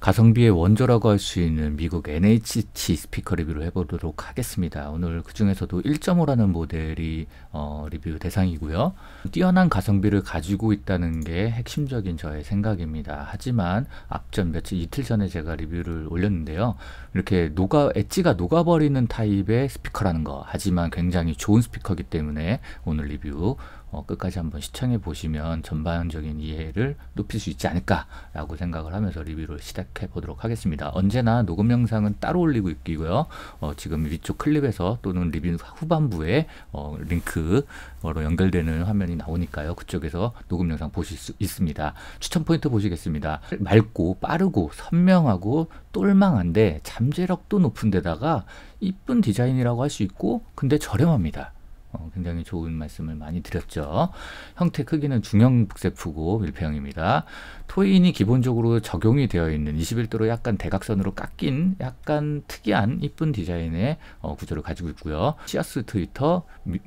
가성비의 원조라고 할 수 있는 미국 NHT 스피커 리뷰를 해보도록 하겠습니다. 오늘 그 중에서도 1.5라는 모델이 어, 리뷰 대상이고요. 뛰어난 가성비를 가지고 있다는 게 핵심적인 저의 생각입니다. 하지만 앞전 며칠 이틀 전에 제가 리뷰를 올렸는데요. 이렇게 녹아 엣지가 녹아버리는 타입의 스피커라는 거. 하지만 굉장히 좋은 스피커이기 때문에 오늘 리뷰 어, 끝까지 한번 시청해 보시면 전반적인 이해를 높일 수 있지 않을까라고 생각을 하면서 리뷰를 시작해 보도록 하겠습니다. 언제나 녹음 영상은 따로 올리고 있고요. 어, 지금 위쪽 클립에서 또는 리뷰 후반부에 어, 링크로 연결되는 화면이 나오니까요. 그쪽에서 녹음 영상 보실 수 있습니다. 추천 포인트 보시겠습니다. 맑고 빠르고 선명하고 똘망한데 잠재력도 높은 데다가 이쁜 디자인이라고 할 수 있고 근데 저렴합니다. 어, 굉장히 좋은 말씀을 많이 드렸죠. 형태 크기는 중형 bookshelf고 밀폐형입니다. toe-in이 기본적으로 적용이 되어 있는 21도로 약간 대각선으로 깎인 약간 특이한 이쁜 디자인의 어, 구조를 가지고 있고요. 시어스 트위터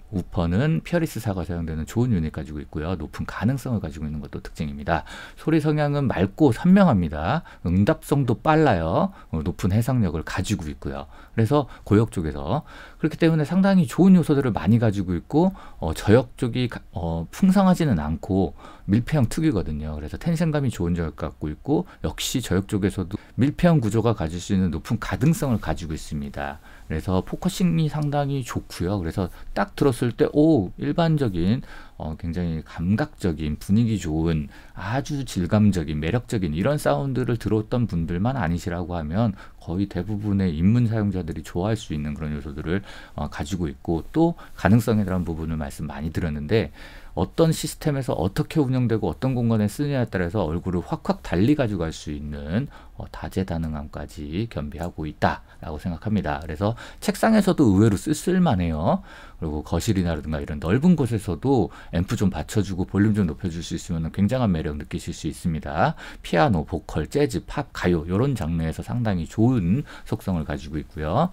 우퍼는 피어리스사가 사용되는 좋은 유닛 가지고 있고요. 높은 가능성을 가지고 있는 것도 특징입니다. 소리 성향은 맑고 선명합니다. 응답성도 빨라요. 어, 높은 해상력을 가지고 있고요. 그래서 고역 쪽에서 그렇기 때문에 상당히 좋은 요소들을 많이 가지고 있고 어, 저역 쪽이 어, 풍성하지는 않고 밀폐형 특이거든요. 그래서 텐션감이 좋은 점을 갖고 있고 역시 저역 쪽에서도 밀폐형 구조가 가질 수 있는 높은 가등성을 가지고 있습니다. 그래서 focusing이 상당히 좋고요. 그래서 딱 들었을 때 오 일반적인 어, 굉장히 감각적인 분위기 좋은 아주 질감적인 매력적인 이런 사운드를 들었던 분들만 아니시라고 하면 거의 대부분의 입문 사용자들이 좋아할 수 있는 그런 요소들을 어, 가지고 있고 또 가능성에 대한 부분을 말씀 많이 드렸는데 어떤 시스템에서 어떻게 운영되고 어떤 공간에 쓰느냐에 따라서 얼굴을 확확 달리 가져갈 수 있는 어, 다재다능함까지 겸비하고 있다라고 생각합니다. 그래서 책상에서도 의외로 쓸쓸만해요. 그리고 거실이나든가 이런 넓은 곳에서도 앰프 좀 받쳐주고 볼륨 좀 높여줄 수 있으면 굉장한 매력 느끼실 수 있습니다. 피아노, 보컬, 재즈, 팝, 가요 이런 장르에서 상당히 좋은 속성을 가지고 있고요.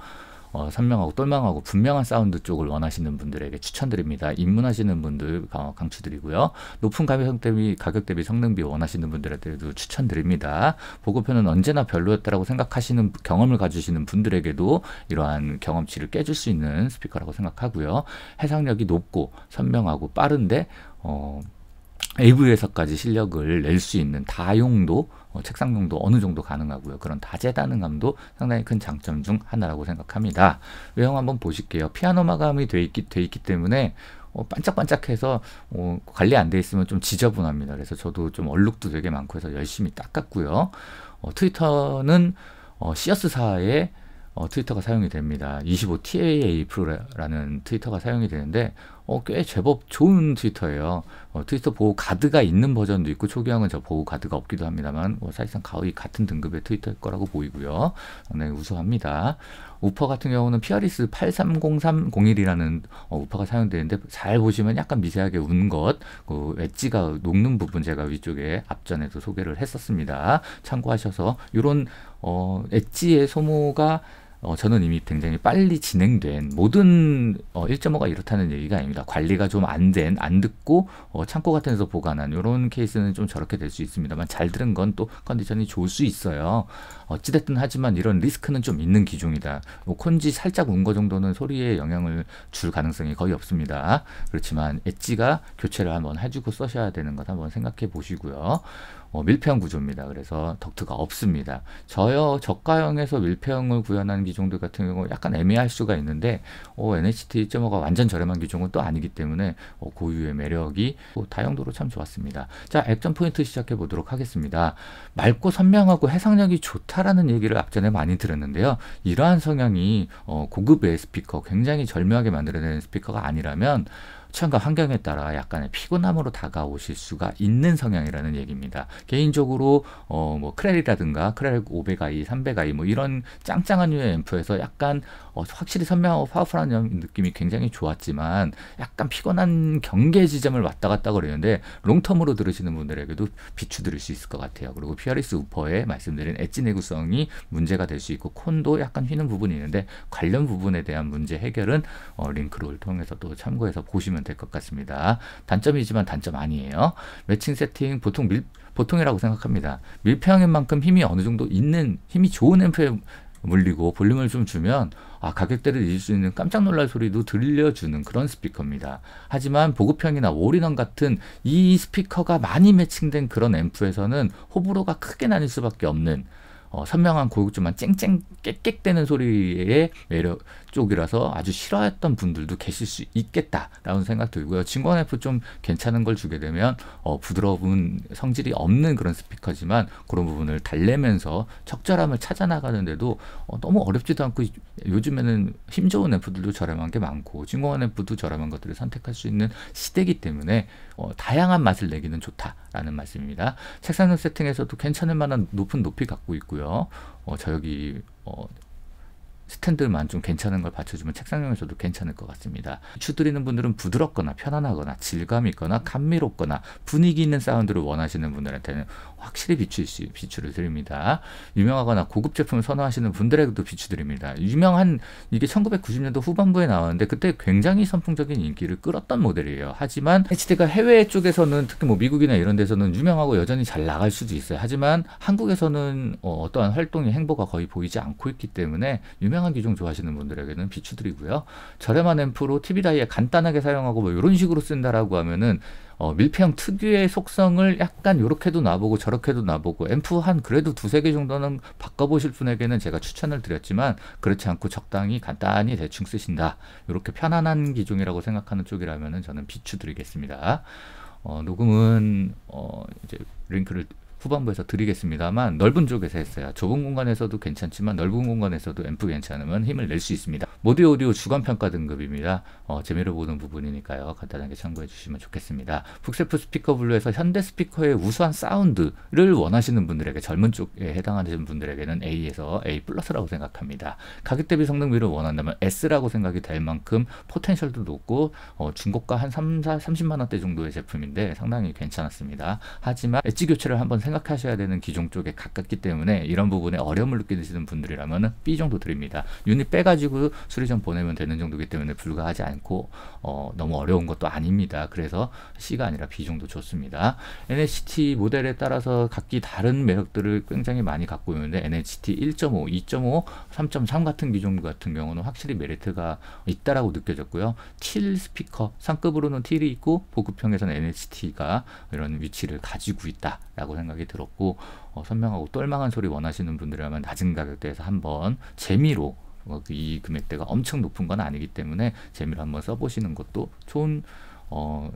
어, 선명하고 똘망하고 분명한 사운드 쪽을 원하시는 분들에게 추천드립니다. 입문하시는 분들 강추드리고요. 높은 가격 대비 가격 대비 성능비 원하시는 분들에게도 추천드립니다. 보급표는 언제나 별로였다라고 생각하시는 경험을 가지시는 분들에게도 이러한 경험치를 깨줄 수 있는 스피커라고 생각하고요. 해상력이 높고 선명하고 빠른데 어, AV에서까지 실력을 낼 수 있는 다용도 어, 책상용도 어느 정도 가능하고요. 그런 다재다능함도 상당히 큰 장점 중 하나라고 생각합니다. 외형 한번 보실게요. 피아노 마감이 돼 있기, 돼 있기 때문에 어, 반짝반짝해서 어, 관리 안 돼 있으면 좀 지저분합니다. 그래서 저도 좀 얼룩도 되게 많고 해서 열심히 닦았고요. 어, 트위터는 어, 시어스사의 어, 트위터가 사용이 됩니다. 25TAA 프로라는 트위터가 사용이 되는데 어, 꽤 제법 좋은 트위터예요. 어, 트위터 보호 가드가 있는 버전도 있고 초기형은 저 보호 가드가 없기도 합니다만 뭐 사실상 거의 같은 등급의 트위터일 거라고 보이고요. 네, 우수합니다. 우퍼 같은 경우는 피어리스 830301이라는 어, 우퍼가 사용되는데 잘 보시면 약간 미세하게 운 것, 그 엣지가 녹는 부분 제가 위쪽에 앞전에도 소개를 했었습니다. 참고하셔서 이런 어, 엣지의 소모가 어, 저는 이미 굉장히 빨리 진행된 모든 어, 1.5가 이렇다는 얘기가 아닙니다. 관리가 좀 안 된, 안 듣고 어, 창고 같은 데서 보관한 이런 케이스는 좀 저렇게 될 수 있습니다만 잘 들은 건 또 컨디션이 좋을 수 있어요. 어찌됐든 하지만 이런 리스크는 좀 있는 기종이다. 뭐 콘지 살짝 운 거 정도는 소리에 영향을 줄 가능성이 거의 없습니다. 그렇지만 엣지가 교체를 한번 해주고 써셔야 되는 것 한번 생각해 보시고요. 어, 밀폐형 구조입니다. 그래서 덕트가 없습니다. 저여 저가형에서 밀폐형을 구현하는 기종들 같은 경우 약간 애매할 수가 있는데 어, NHT 1.5가 완전 저렴한 기종은 또 아니기 때문에 어, 고유의 매력이 어, 다용도로 참 좋았습니다. 자, 액션 포인트 시작해 보도록 하겠습니다. 맑고 선명하고 해상력이 좋다라는 얘기를 앞전에 많이 들었는데요. 이러한 성향이 어, 고급의 스피커, 굉장히 절묘하게 만들어낸 스피커가 아니라면 취향과 환경에 따라 약간의 피곤함으로 다가오실 수가 있는 성향이라는 얘기입니다. 개인적으로 어 뭐 크렐이라든가 크렐 500i, 300i 뭐 이런 짱짱한 류의 앰프에서 약간 어 확실히 선명하고 파워풀한 느낌이 굉장히 좋았지만 약간 피곤한 경계 지점을 왔다 갔다 거리는데 long-term으로 들으시는 분들에게도 비추드릴 수 있을 것 같아요. 그리고 피어리스 우퍼에 말씀드린 엣지 내구성이 문제가 될 수 있고 콘도 약간 휘는 부분이 있는데 관련 부분에 대한 문제 해결은 어 링크를 통해서 또 참고해서 보시면 보시면 될 것 같습니다. 단점이지만 단점 아니에요. 매칭 세팅 보통 밀, 보통이라고 생각합니다. 밀폐형인 만큼 힘이 어느 정도 있는 힘이 좋은 앰프에 물리고 볼륨을 좀 주면 아, 가격대를 잊을 수 있는 깜짝 놀랄 소리도 들려주는 그런 스피커입니다. 하지만 보급형이나 올인원 같은 이 스피커가 많이 매칭된 그런 앰프에서는 호불호가 크게 나뉠 수밖에 없는 어, 선명한 고급지만 쨍쨍 깨끗대는 소리의 매력 쪽이라서 아주 싫어했던 분들도 계실 수 있겠다라는 생각 들고요. 진공관 앰프 좀 괜찮은 걸 주게 되면 어, 부드러운 성질이 없는 그런 스피커지만 그런 부분을 달래면서 적절함을 찾아 나가는데도 어, 너무 어렵지도 않고 요즘에는 힘 좋은 앰프들도 저렴한 게 많고 진권 F도 저렴한 것들을 선택할 수 있는 시대이기 때문에 어, 다양한 맛을 내기는 좋다라는 말씀입니다. 책상용 세팅에서도 괜찮을 만한 높은 높이 갖고 있고요. 어, 저 여기 어, 스탠드만 좀 괜찮은 걸 받쳐주면 책상용에서도 괜찮을 것 같습니다. 추드리는 분들은 부드럽거나 편안하거나 질감 있거나 감미롭거나 분위기 있는 사운드를 원하시는 분들한테는 확실히 비추, 비추를 드립니다. 유명하거나 고급 제품을 선호하시는 분들에게도 비추드립니다. 유명한 이게 1990년도 후반부에 나왔는데 그때 굉장히 선풍적인 인기를 끌었던 모델이에요. 하지만 HD가 해외 쪽에서는 특히 뭐 미국이나 이런 데서는 유명하고 여전히 잘 나갈 수도 있어요. 하지만 한국에서는 어, 떠한 활동의 행보가 거의 보이지 않고 있기 때문에 유명 한 기종 좋아하시는 분들에게는 비추드리고요. 저렴한 앰프로 TV 다이에 간단하게 사용하고 뭐 이런 식으로 쓴다라고 하면은 어, 밀폐형 특유의 속성을 약간 요렇게도 놔보고 저렇게도 놔보고 앰프 한 그래도 두세 개 정도는 바꿔보실 분에게는 제가 추천을 드렸지만 그렇지 않고 적당히 간단히 대충 쓰신다. 이렇게 편안한 기종이라고 생각하는 쪽이라면 저는 비추드리겠습니다. 어, 녹음은 어, 이제 링크를 후반부에서 드리겠습니다만 넓은 쪽에서 했어요. 좁은 공간에서도 괜찮지만 넓은 공간에서도 앰프 괜찮으면 힘을 낼 수 있습니다. 모드 오디오 주간 평가 등급입니다. 어, 재미로 보는 부분이니까요. 간단하게 참고해 주시면 좋겠습니다. bookshelf 스피커 부류에서 현대 스피커의 우수한 사운드를 원하시는 분들에게 젊은 쪽에 해당하는 분들에게는 A에서 A 플러스라고 생각합니다. 가격 대비 성능비를 원한다면 S라고 생각이 될 만큼 포텐셜도 높고 어, 중고가 한 3, 4, 30만 원대 정도의 제품인데 상당히 괜찮았습니다. 하지만 엣지 교체를 한번 생각하셔야 되는 기종 쪽에 가깝기 때문에 이런 부분에 어려움을 느끼시는 분들이라면 B 정도 드립니다. 유닛 빼가지고 수리점 보내면 되는 정도기 때문에 불가하지 않고 어, 너무 어려운 것도 아닙니다. 그래서 C가 아니라 B 정도 좋습니다. NHT 모델에 따라서 각기 다른 매력들을 굉장히 많이 갖고 있는데 NHT 1.5, 2.5, 3.3 같은 기종 같은 경우는 확실히 메리트가 있다라고 느껴졌고요. 틸 스피커 상급으로는 틸이 있고 보급형에서는 NHT가 이런 위치를 가지고 있다라고 생각이 들었고 어, 선명하고 똘망한 소리 원하시는 분들이라면 낮은 가격대에서 한번 재미로 어, 이 금액대가 엄청 높은 건 아니기 때문에 재미로 한번 써보시는 것도 좋은 어,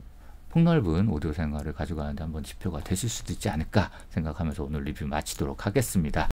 폭넓은 오디오 생활을 가져가는데 한번 지표가 되실 수도 있지 않을까 생각하면서 오늘 리뷰 마치도록 하겠습니다.